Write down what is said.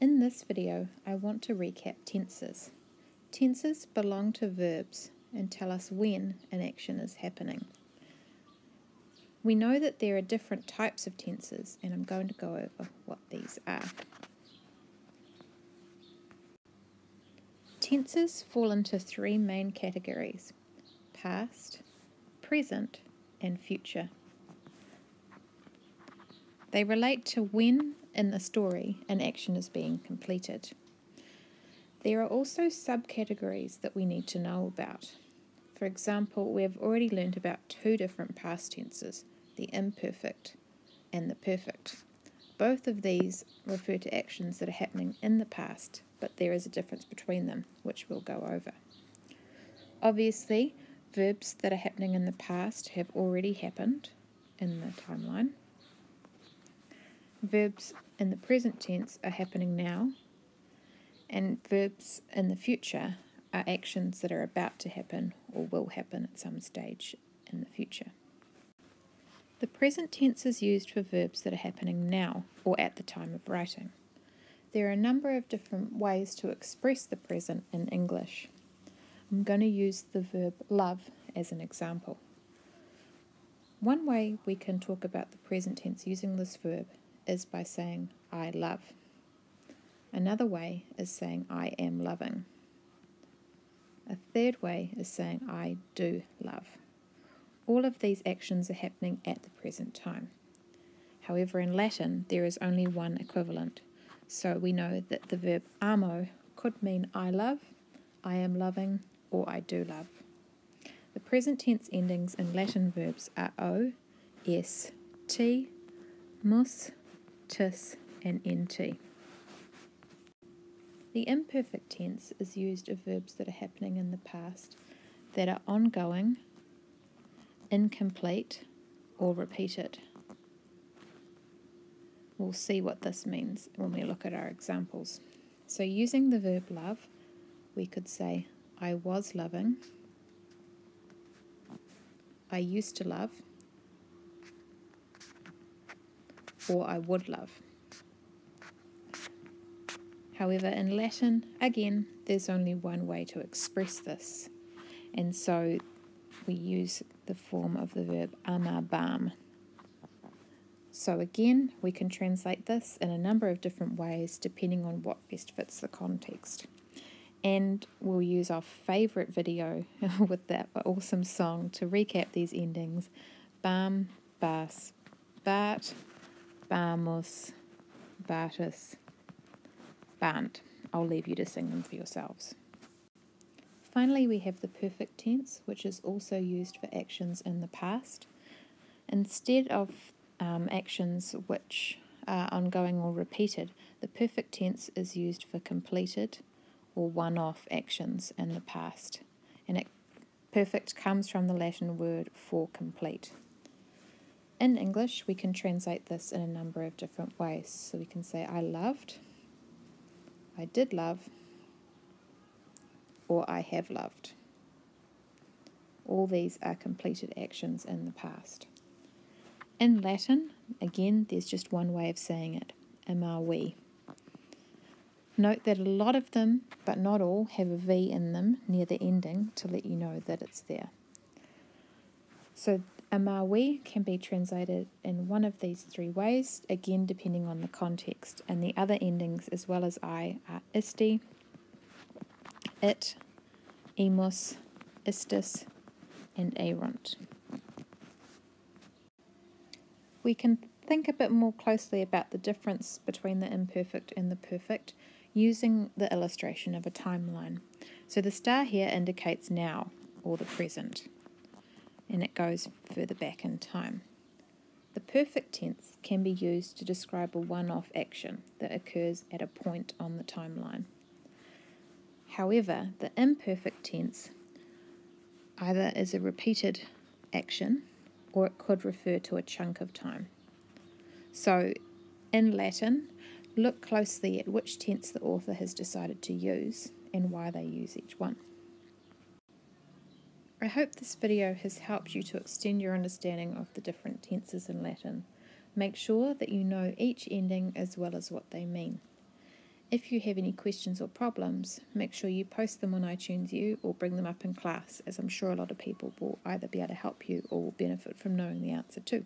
In this video, I want to recap tenses. Tenses belong to verbs and tell us when an action is happening. We know that there are different types of tenses, and I'm going to go over what these are. Tenses fall into three main categories past, present, and future. They relate to when in the story an action is being completed. There are also subcategories that we need to know about. For example, we have already learned about two different past tenses the imperfect and the perfect. Both of these refer to actions that are happening in the past, but there is a difference between them, which we'll go over. Obviously, verbs that are happening in the past have already happened in the timeline, Verbs in the present tense are happening now, and verbs in the future are actions that are about to happen or will happen at some stage in the future. The present tense is used for verbs that are happening now or at the time of writing. There are a number of different ways to express the present in English. I'm going to use the verb love as an example. One way we can talk about the present tense using this verb is by saying, I love. Another way is saying, I am loving. A third way is saying, I do love. All of these actions are happening at the present time. However, in Latin, there is only one equivalent. So we know that the verb amo could mean I love, I am loving, or I do love. The present tense endings in Latin verbs are o, s, t, mus, tis, and nt. The imperfect tense is used of verbs that are happening in the past that are ongoing, incomplete, or repeated. We'll see what this means when we look at our examples. So, using the verb love, we could say, I was loving, I used to love, or I would love. However, in Latin, again, there's only one way to express this, and so we use the form of the verb amabam. So again, we can translate this in a number of different ways depending on what best fits the context. And we'll use our favourite video with that awesome song to recap these endings. Bam, bas, bat, bamus, batis, bant. I'll leave you to sing them for yourselves. Finally, we have the perfect tense, which is also used for actions in the past. Instead of um, actions which are ongoing or repeated, the perfect tense is used for completed or one off actions in the past. And it, perfect comes from the Latin word for complete. In English, we can translate this in a number of different ways. So we can say, I loved, I did love, or I have loved. All these are completed actions in the past. In Latin, again, there's just one way of saying it, we. Note that a lot of them, but not all, have a V in them near the ending to let you know that it's there. So Amavi can be translated in one of these three ways, again depending on the context, and the other endings as well as I are isti, it, imus, istis, and erunt. We can think a bit more closely about the difference between the imperfect and the perfect using the illustration of a timeline. So the star here indicates now, or the present and it goes further back in time. The perfect tense can be used to describe a one off action that occurs at a point on the timeline. However, the imperfect tense either is a repeated action or it could refer to a chunk of time. So, in Latin, look closely at which tense the author has decided to use and why they use each one. I hope this video has helped you to extend your understanding of the different tenses in Latin. Make sure that you know each ending as well as what they mean. If you have any questions or problems, make sure you post them on iTunes U or bring them up in class, as I'm sure a lot of people will either be able to help you or will benefit from knowing the answer too.